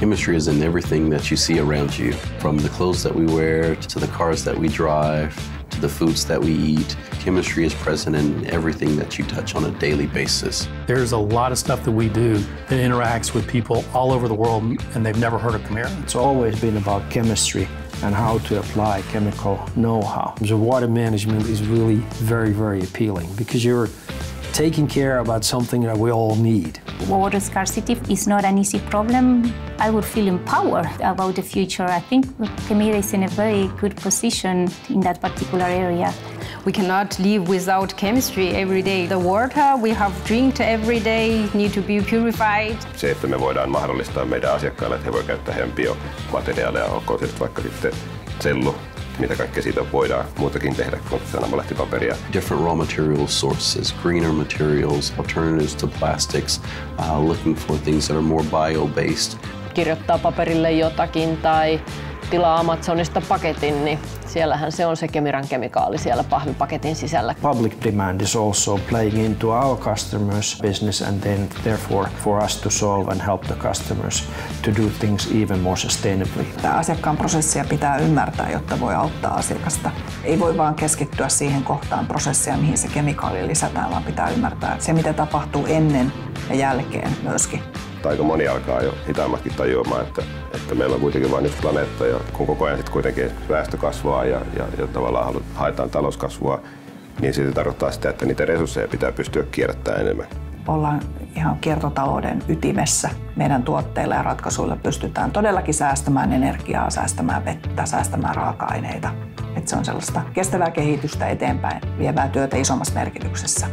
Chemistry is in everything that you see around you, from the clothes that we wear to the cars that we drive to the foods that we eat. Chemistry is present in everything that you touch on a daily basis. There's a lot of stuff that we do that interacts with people all over the world and they've never heard of Chimera. It's always been about chemistry and how to apply chemical know-how. So water management is really very, very appealing because you're taking care about something that we all need. Water scarcity is not an easy problem. I would feel empowered about the future. I think Kemira is in a very good position in that particular area. We cannot live without chemistry every day. The water we have drinked every day need to be purified. Se, että me voidaan mahdollistaa meidän asiakkaille, että he voivat käyttää heidän biomateriaaleja, olkoon se vaikka sitten sellu, mitä kaikkea siitä voidaan muutakin tehdä kuin sanomalehtipaperia. Different raw material sources, greener materials, alternatives to plastics, uh, looking for things that are more bio-based. Kirjoittaa paperille jotakin tai tilaa Amazonista paketin, niin siellähän se on se Kemiran kemikaali siellä pahvipaketin sisällä. Public demand is also playing into our customers' business and then therefore for us to solve and help the customers to do things even more sustainably. Tämä asiakkaan prosessia pitää ymmärtää, jotta voi auttaa asiakasta. Ei voi vaan keskittyä siihen kohtaan prosessia, mihin se kemikaali lisätään, vaan pitää ymmärtää se, mitä tapahtuu ennen ja jälkeen myöskin aika moni alkaa jo hitaammatkin tajuamaan, että, että meillä on kuitenkin vain yksi planeetta ja kun koko ajan sitten kuitenkin väestö kasvaa ja, ja, ja tavallaan haetaan talouskasvua, niin se tarkoittaa sitä, että niitä resursseja pitää pystyä kierrättämään enemmän. Ollaan ihan kiertotalouden ytimessä. Meidän tuotteilla ja ratkaisuilla pystytään todellakin säästämään energiaa, säästämään vettä, säästämään raaka-aineita. Että se on sellaista kestävää kehitystä eteenpäin vievää työtä isommassa merkityksessä.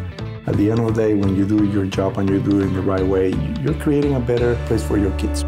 At the end of the day, when you do your job and you do it in the right way, you're creating a better place for your kids.